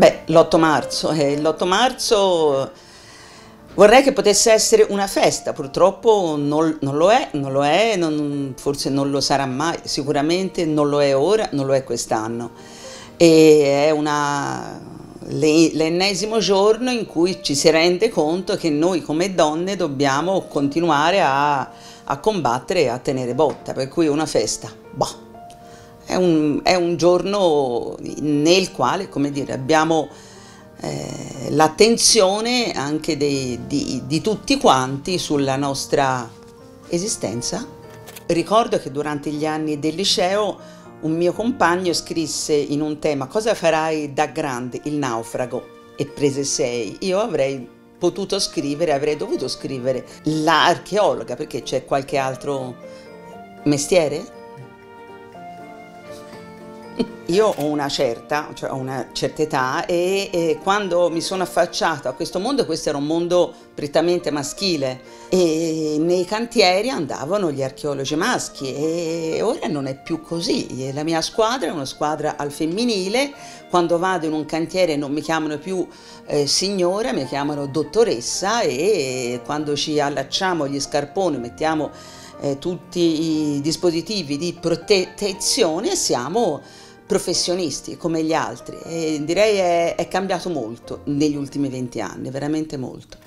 Beh, l'8 marzo, eh, l'8 marzo vorrei che potesse essere una festa, purtroppo non, non lo è, non lo è non, forse non lo sarà mai, sicuramente non lo è ora, non lo è quest'anno. E è una, l'ennesimo giorno in cui ci si rende conto che noi come donne dobbiamo continuare a, a combattere e a tenere botta, per cui una festa. Boh. È un, è un giorno nel quale, come dire, abbiamo eh, l'attenzione anche dei, di, di tutti quanti sulla nostra esistenza. Ricordo che durante gli anni del liceo un mio compagno scrisse in un tema cosa farai da grande il naufrago e prese sei. Io avrei potuto scrivere, avrei dovuto scrivere l'archeologa perché c'è qualche altro mestiere? Io ho una certa, cioè ho una certa età e, e, quando mi sono affacciata a questo mondo, questo era un mondo prettamente maschile e nei cantieri andavano gli archeologi maschi e ora non è più così. La mia squadra è una squadra al femminile, quando vado in un cantiere non mi chiamano più eh, signora, mi chiamano dottoressa e quando ci allacciamo gli scarponi mettiamo eh, tutti i dispositivi di protezione siamo professionisti come gli altri e direi è, è cambiato molto negli ultimi 20 anni, veramente molto.